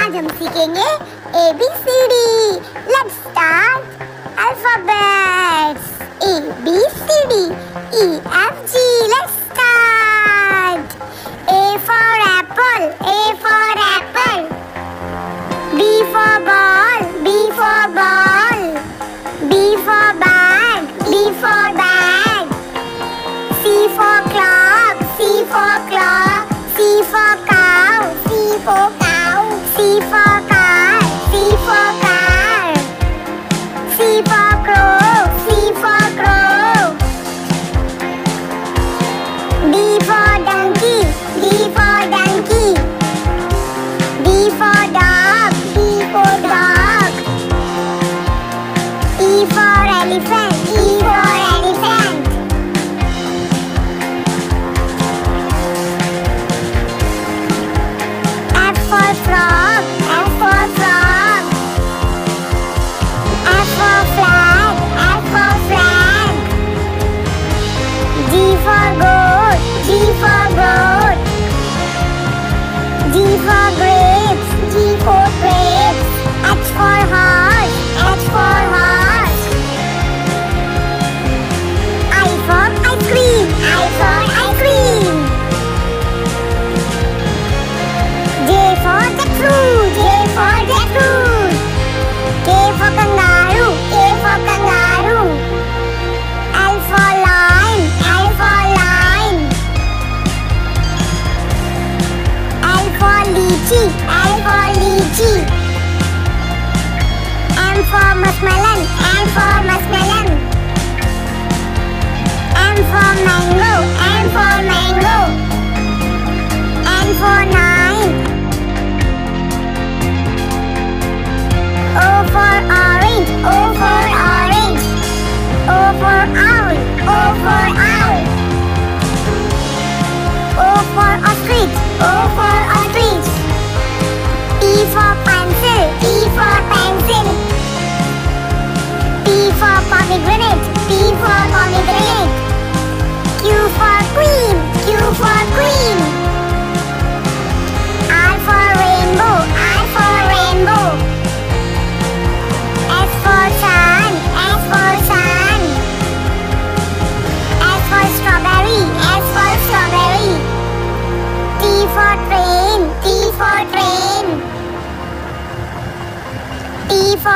आज हम सीखेंगे A B C D let's start alphabets A B C D E F G let's start A for apple A for apple B for ball B for ball B for bag B for bag C for clock, C for clock, C for cow, C for 25. Lychee, L for lychee. M for muskmelon, M for muskmelon. M for mango, M for mango. N for nine. O for orange, O for orange. O for owl, O for owl. O for ostrich, O for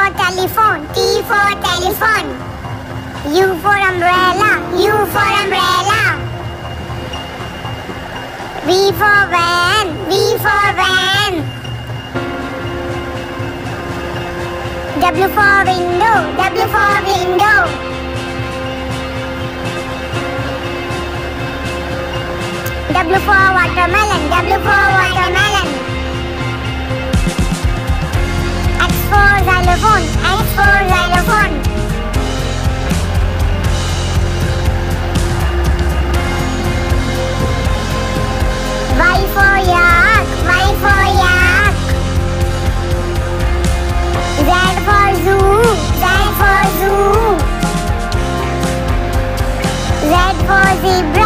for telephone, T for telephone. U for umbrella, U for umbrella. V for van, V for van. W for window, W for window. W for watermelon, W for watermelon. xylophone. X for xylophone. For for zoo. For zoo. For zebra.